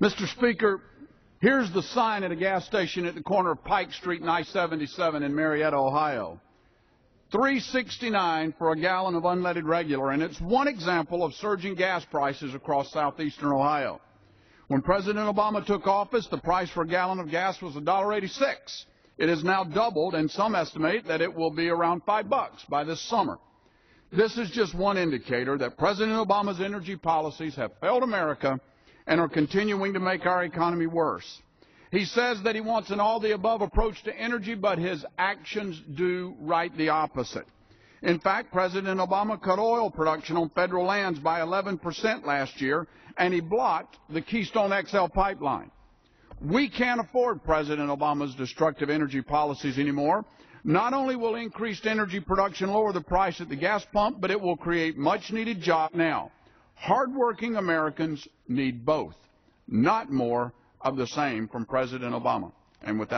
Mr. Speaker, here's the sign at a gas station at the corner of Pike Street and I-77 in Marietta, Ohio. 369 for a gallon of unleaded regular, and it's one example of surging gas prices across southeastern Ohio. When President Obama took office, the price for a gallon of gas was $1.86. It has now doubled, and some estimate that it will be around five bucks by this summer. This is just one indicator that President Obama's energy policies have failed America and are continuing to make our economy worse. He says that he wants an all-the-above approach to energy, but his actions do right the opposite. In fact, President Obama cut oil production on federal lands by 11% last year, and he blocked the Keystone XL pipeline. We can't afford President Obama's destructive energy policies anymore. Not only will increased energy production lower the price at the gas pump, but it will create much needed jobs now. Hardworking Americans need both, not more of the same from President Obama. And with that,